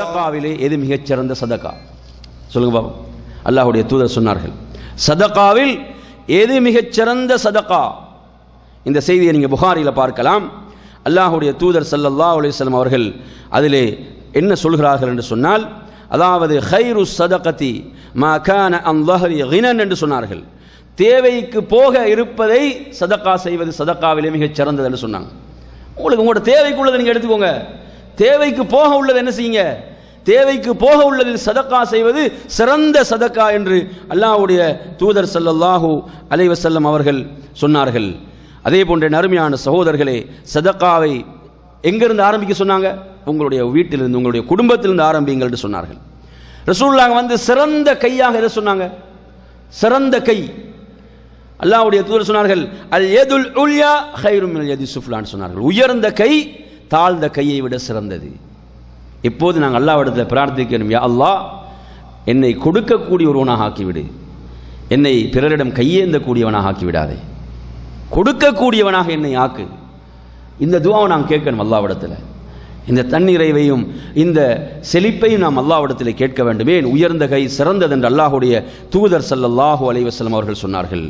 சதகாவிலே எது மிகச்சிறந்த சதகா? சொல்லுங்க பாபா அல்லாஹுடைய தூதர் சொன்னார்கள். சதகாவில் எது மிகச்சிறந்த சதகா? இந்த செய்தியை நீங்கள் புகாரியில் பார்க்கலாம். அல்லாஹுடைய தூதர் சல்லல்லா அலிஸ்லாம் அவர்கள் அதிலே என்ன சொல்கிறார்கள் என்று சொன்னால் அதாவது ஹைரு சதகத்தி மகான அல்லாஹரி ஹினன் என்று சொன்னார்கள். தேவைக்கு போக இருப்பதை சதக்கா செய்வது சதக்காவிலே மிகச் சிறந்தது என்று சொன்னாங்க. உங்களுக்கு உங்களோட தேவைக்குள்ளதை நீங்கள் எடுத்துக்கோங்க. தேவைக்கு போக உள்ளது என்ன செய்யுங்க? தேவைக்கு போக உள்ளதில் சதக்கா செய்வது சிறந்த சதக்கா என்று அல்லாஹ்வுடைய தூதர் ஸல்லல்லாஹு அலைவசல்லம் அவர்கள் சொன்னார்கள். அதே போன்ற நறுமையான சகோதரர்களே சதக்காவை எங்கிருந்து ஆரம்பிக்க சொன்னாங்க? உங்களுடைய வீட்டிலிருந்து உங்களுடைய குடும்பத்திலிருந்து ஆரம்பிங்கள் என்று சொன்னார்கள். ரசூல்லாங்க வந்து சிறந்த கையாக எதை சொன்னாங்க? சிறந்த கை. அல்லாஹ்வுடைய தூதர் சொன்னார்கள் அல் எதுல் உல்யா ஹைரும் எதி சுஃப்லான்னு சொன்னார்கள். உயர்ந்த கை தாழ்ந்த கையை விட சிறந்தது. இப்போது நாங்கள் அல்லாவிடத்தில் பிரார்த்திக்கணும் யா அல்லாஹ் என்னை கொடுக்கக்கூடிய ஒருவனாக ஆக்கிவிடு. என்னை பிறரிடம் கையேந்தக்கூடியவனாக ஆக்கி விடாதே கொடுக்கக்கூடியவனாக என்னை ஆக்கு. இந்த துவாவை நாம் கேட்கணும் அல்லாவிடத்தில் இந்த தன்னிறைவையும் இந்த செழிப்பையும் நாம் அல்லாவிடத்தில் கேட்க வேண்டுமே. உயர்ந்த கை சிறந்தது என்று அல்லாஹுடைய தூதர் ஸல்லல்லாஹு அலைவசலம் அவர்கள் சொன்னார்கள்.